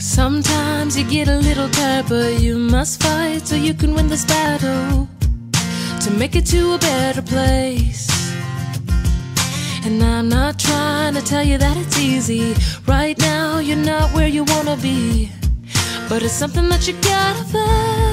Sometimes you get a little tired, but you must fight so you can win this battle to make it to a better place. And I'm not trying to tell you that it's easy. Right now, you're not where you wanna be, but it's something that you gotta fight.